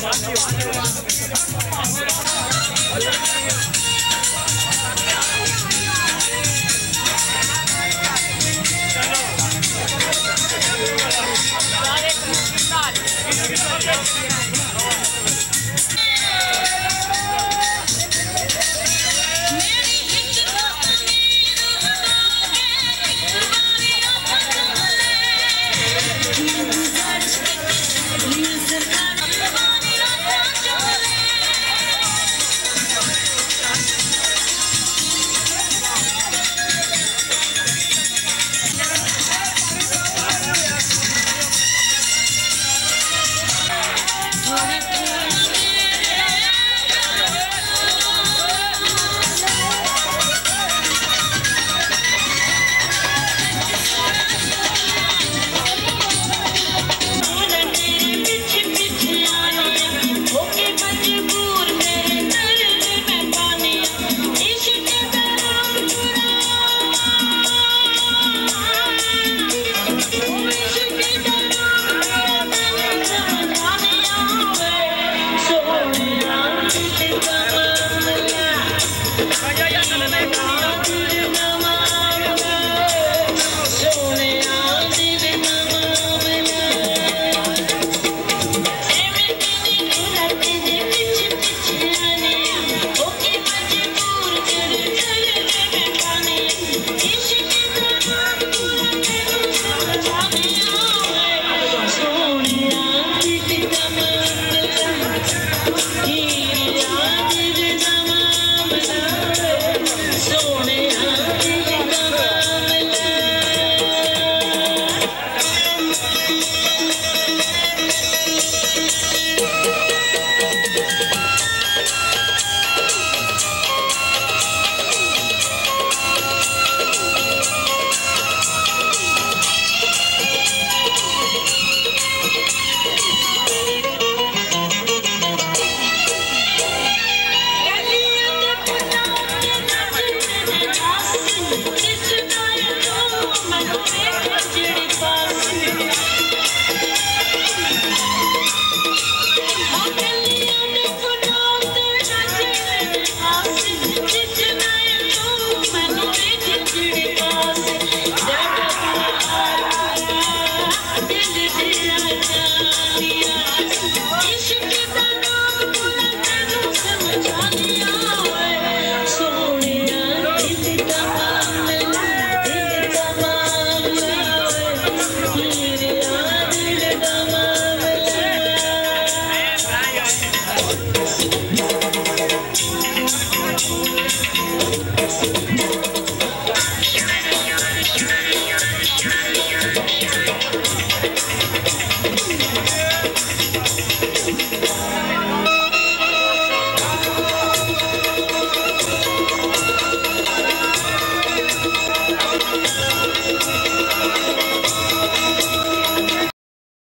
Thank you. Ay, ay.